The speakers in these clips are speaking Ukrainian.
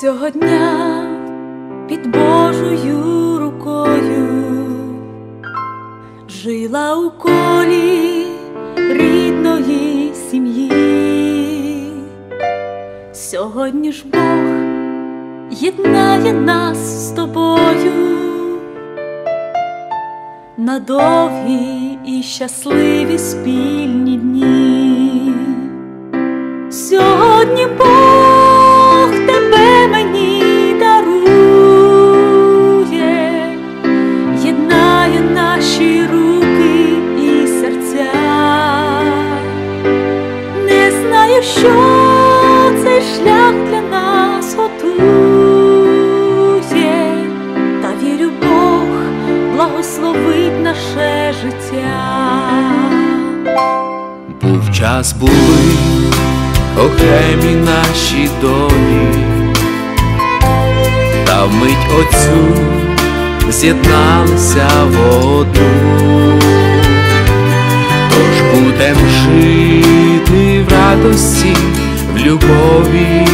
Цього дня під Божою рукою жила у колі рідної сім'ї. Сьогодні ж Бог єднає нас з тобою на довгі і щасливі спільні дні. Що цей шлях для нас готує, та вірю, Бог благословить наше життя. Був час були окремі наші долі, та вмить оцю з'єдналися в одну, тож будем жити радості, в любові,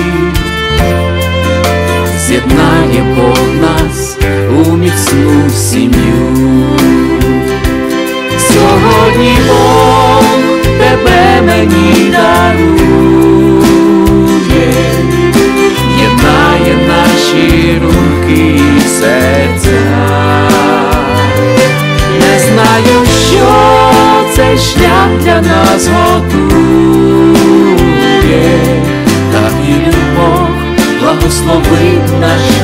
з'єднає Бог нас у міцну сім'ю. Сьогодні Бог тебе мені дарує, єднає наші руки і серця. Не знаю, що цей шлях для нас готує, та вірю